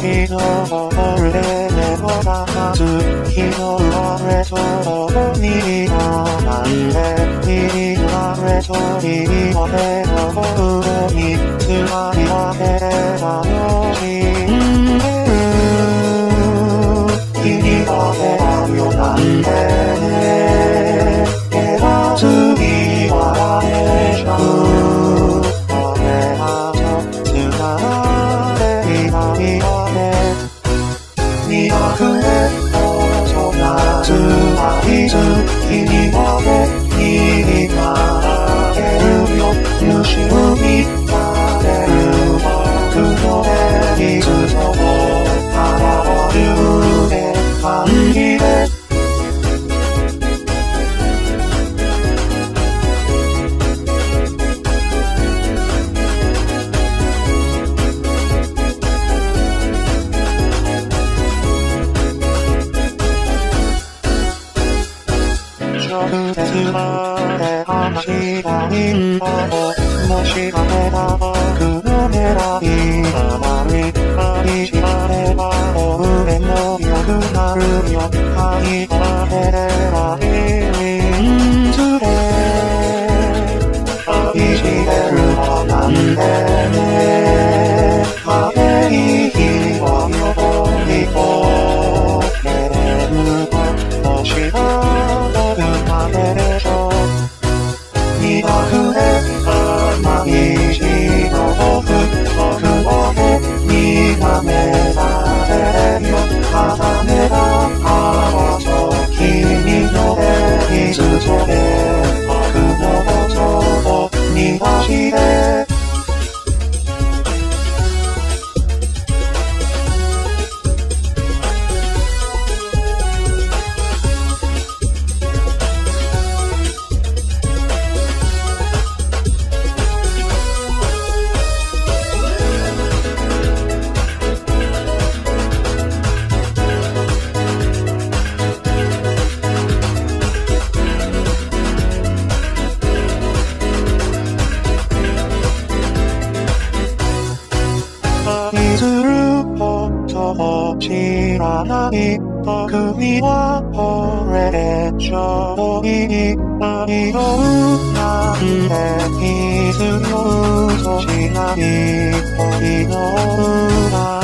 길어오래 내보다 가슴 길어오래 돌아오니 나이래 니 아래 소리 어래 어우니 그만 밤이 어두운 오소나 つまれ話したいんだもしあれば僕の狙いだ 지나니 버금이와 호래의 저보이니 아니로운 나비의 이승로운 소지나니 어리노운 나